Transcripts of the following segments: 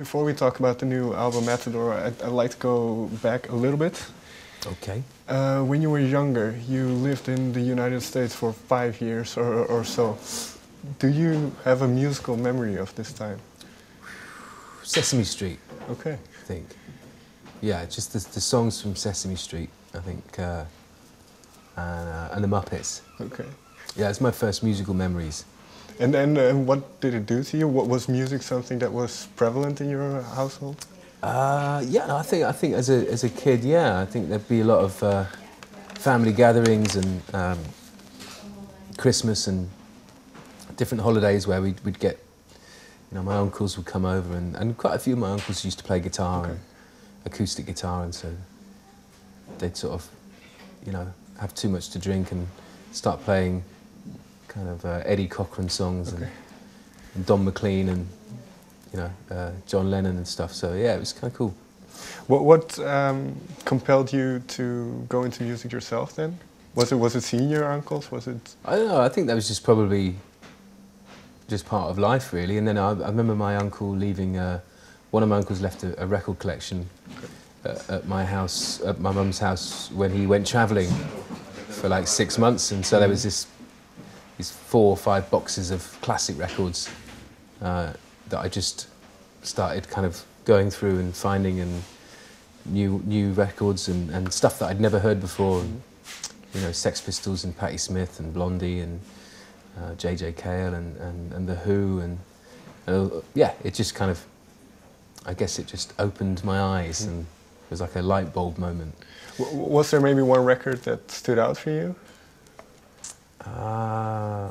before we talk about the new album Matador, I'd, I'd like to go back a little bit. Okay. Uh, when you were younger, you lived in the United States for five years or, or so. Do you have a musical memory of this time? Sesame Street, Okay. I think. Yeah, just the, the songs from Sesame Street, I think, uh, and, uh, and the Muppets. Okay. Yeah, it's my first musical memories. And then uh, what did it do to you? What was music something that was prevalent in your household? Uh, yeah, no, I think I think as a as a kid, yeah, I think there'd be a lot of uh, family gatherings and um, Christmas and different holidays where we'd, we'd get, you know, my uncles would come over and, and quite a few of my uncles used to play guitar Okay. and acoustic guitar, and so they'd sort of, you know, have too much to drink and start playing kind of uh, Eddie Cochran songs and, Okay. and Don McLean and you know uh, John Lennon and stuff. So yeah, it was kind of cool. What, what um, compelled you to go into music yourself then? Was it was it seeing your uncles? Was it I don't know. I think that was just probably just part of life, really. And then I, I remember my uncle leaving. Uh, one of my uncles left a, a record collection uh, at my house, at my mum's house, when he went travelling for like six months. And so there was this these four or five boxes of classic records uh, that I just started kind of going through and finding and new new records and, and stuff that I'd never heard before. And, you know, Sex Pistols and Patti Smith and Blondie and uh, J.J. Cale and, and, and The Who and uh, yeah, it just kind of, I guess it just opened my eyes and it was like a light bulb moment. w- was there maybe one record that stood out for you? Uh,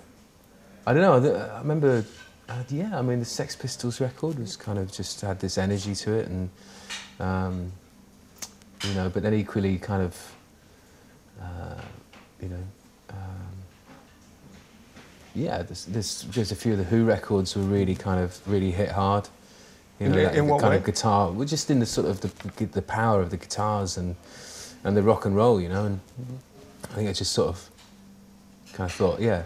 I don't know. I th- I remember, uh, yeah. I mean, the Sex Pistols record was kind of just had this energy to it, and um, you know, but then equally kind of, uh, you know, um, yeah. This, this, just a few of the Who records were really kind of really hit hard. You In know, the- like in the what kind way? of guitar, well, just in the sort of the, the power of the guitars and and the rock and roll, you know, and I think I just sort of kind of thought, yeah,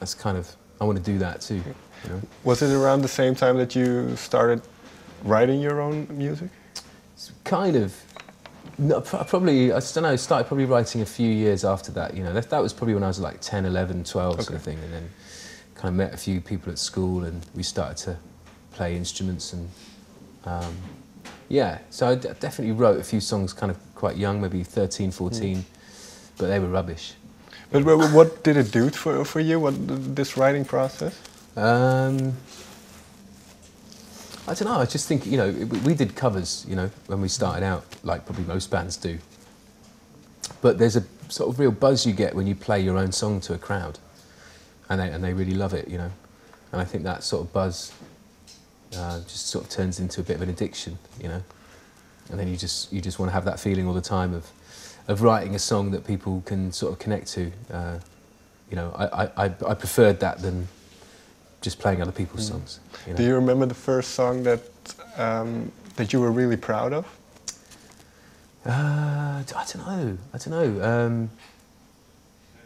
that's kind of I want to do that too. You know, Was it around the same time that you started writing your own music? it's kind of. No, probably, I don't know, I started probably writing a few years after that, you know, that, that was probably when I was like 10, 11, 12 sort of thing, and then kind of met a few people at school and we started to play instruments and, um, yeah, so I d- definitely wrote a few songs kind of quite young, maybe 13, 14, but they were rubbish. But what did it do for, for you, what, this writing process? Um, I don't know. I just think you know we did covers, you know, when we started out, like probably most bands do. But there's a sort of real buzz you get when you play your own song to a crowd, and they and they really love it, you know. And I think that sort of buzz uh, just sort of turns into a bit of an addiction, you know. And then you just you just want to have that feeling all the time of of writing a song that people can sort of connect to. Uh, you know, I, I, I preferred that than just playing other people's songs. You know? Do you remember the first song that, um, that you were really proud of? Uh, I don't know. I don't know. Um,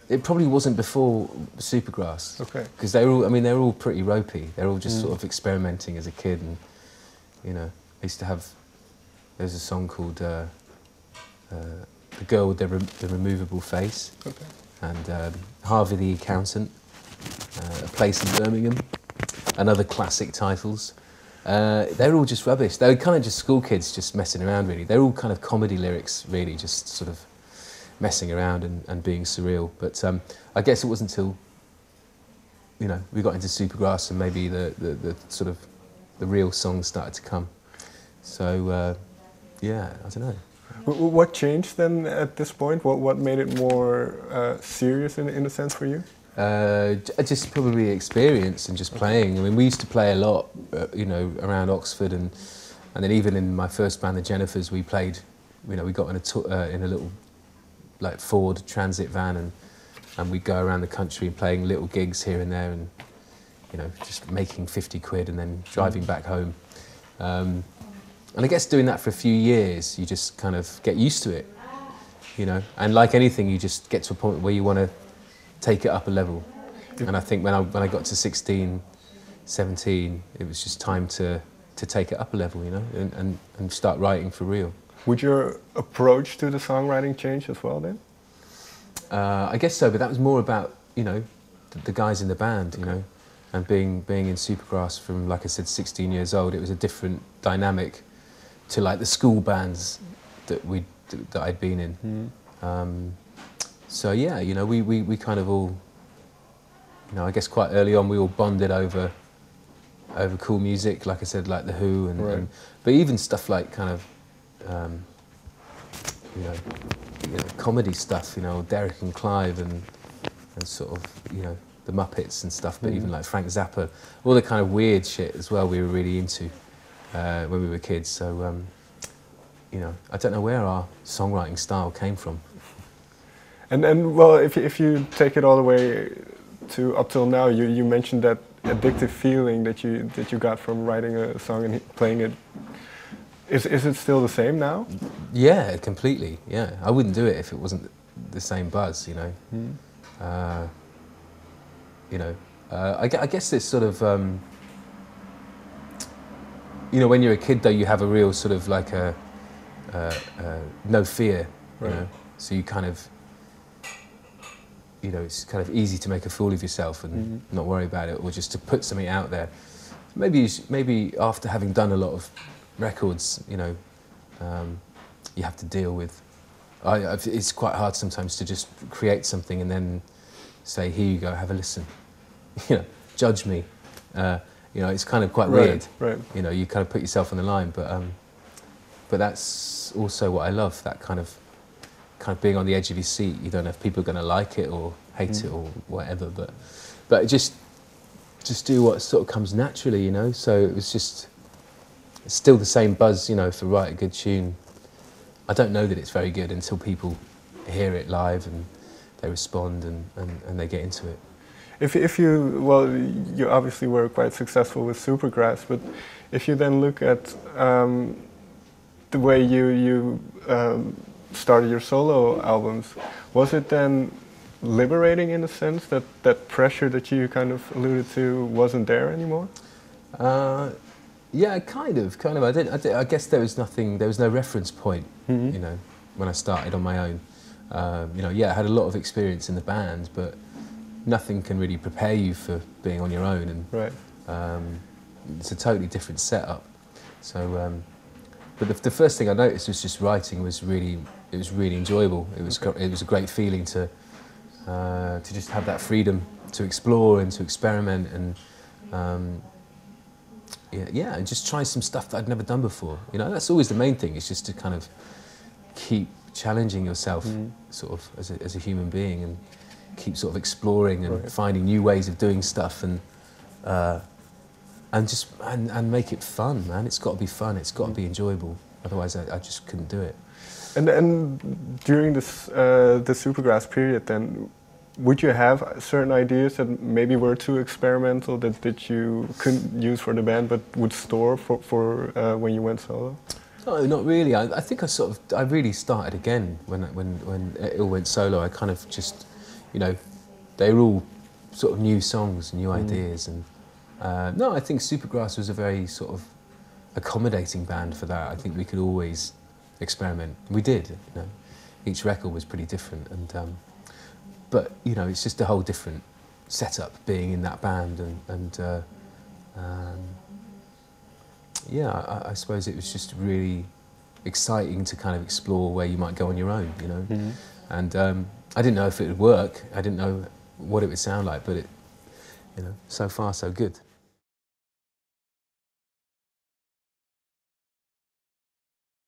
it probably wasn't before Supergrass. Okay. Because they're all. I mean, they're all pretty ropey. They're all just sort of experimenting as a kid, and you know, I used to have. There's a song called uh, uh, "The Girl with the, Re- the Removable Face," Okay. and um, Harvey the Accountant, uh, "A Place in Birmingham," and other classic titles. Uh, they're all just rubbish. They were kind of just school kids just messing around, really. They're all kind of comedy lyrics, really, just sort of messing around and, and being surreal. But um, I guess it wasn't until, you know, we got into Supergrass and maybe the, the, the sort of the real songs started to come. So, uh, yeah, I don't know. Wh- wh- What changed then at this point? What, what made it more uh, serious in, in a sense for you? Uh, just probably experience and just playing. I mean, we used to play a lot, uh, you know, around Oxford, and and then even in my first band, the Jennifers, we played. You know, we got in a uh, in a little like Ford Transit van, and and we'd go around the country playing little gigs here and there, and you know, just making fifty quid and then driving back home. Um, and I guess doing that for a few years, you just kind of get used to it, you know. And like anything, you just get to a point where you want to take it up a level. And I think when I, when I got to 16, 17, it was just time to to take it up a level, you know, and, and, and start writing for real. Would your approach to the songwriting change as well then? Uh, I guess so, but that was more about you know the, the guys in the band, you know, and being being in Supergrass from like I said, 16 years old. It was a different dynamic to like the school bands that we that I'd been in. Mm. Um, so yeah, you know, we, we, we kind of all, you know, I guess quite early on we all bonded over over cool music, like I said, like the Who, and, Right. and but even stuff like kind of, um, you know, you know, comedy stuff, you know, Derek and Clive and and sort of you know the Muppets and stuff, but even Mhm. like Frank Zappa, all the kind of weird shit as well. We were really into uh, when we were kids. So um, you know, I don't know where our songwriting style came from. And and well, if you- if you take it all the way to up till now, you you mentioned that addictive feeling that you that you got from writing a song and playing it. Is is it still the same now? Yeah, completely. Yeah, I wouldn't do it if it wasn't the same buzz. You know. Uh, you know, uh, I, I guess it's sort of, um, you know, when you're a kid though, you have a real sort of like a uh, uh, no fear, you know. So you kind of, you know, it's kind of easy to make a fool of yourself and Mhm. not worry about it, or just to put something out there. Maybe, maybe after having done a lot of records, you know, um, you have to deal with. I, it's quite hard sometimes to just create something and then say, "Here you go, have a listen." you know, judge me. Uh, you know, it's kind of quite weird. Right. You know, you kind of put yourself on the line, but um, but that's also what I love. That kind of kind of being on the edge of your seat. You don't know if people are going to like it or hate it Mm. or whatever, but but just just do what sort of comes naturally. You know, so it was just it's still the same buzz. You know, if I write a good tune, I don't know that it's very good until people hear it live and they respond and, and, and they get into it. If if you well, you obviously were quite successful with Supergrass, but if you then look at um, the way you you um, started your solo albums, was it then liberating in a sense that that pressure that you kind of alluded to wasn't there anymore? Uh, yeah, kind of, kind of. I did, I did. I guess there was nothing. There was no reference point. Mhm. You know, when I started on my own. Um, you know, yeah, I had a lot of experience in the band, but nothing can really prepare you for being on your own, and Right. um, it's a totally different setup. So, um, but the, the first thing I noticed was just writing was really, it was really enjoyable. It was, gr- it was a great feeling to, uh, to just have that freedom to explore and to experiment and, um, yeah, yeah, and just try some stuff that I'd never done before. You know, that's always the main thing. Is just to kind of keep challenging yourself, Mhm. sort of as a, as a human being, and keep sort of exploring and Right. finding new ways of doing stuff and. Uh, and just and, and make it fun, man. It's got to be fun. It's got to be enjoyable. Otherwise, I, I just couldn't do it. And and during this uh, the Supergrass period, then would you have certain ideas that maybe were too experimental that, that you couldn't use for the band but would store for for uh, when you went solo? No, not really. I, I think I sort of I really started again when when when it all went solo. I kind of just, you know, they were all sort of new songs, and new Mm. ideas, and uh, no, I think Supergrass was a very sort of accommodating band for that. I think we could always experiment. We did. You know, each record was pretty different, and um, but you know, it's just a whole different setup being in that band, and and uh, um, yeah, I, I suppose it was just really exciting to kind of explore where you might go on your own, you know. And um, I didn't know if it would work. I didn't know what it would sound like, but it, you know, so far so good.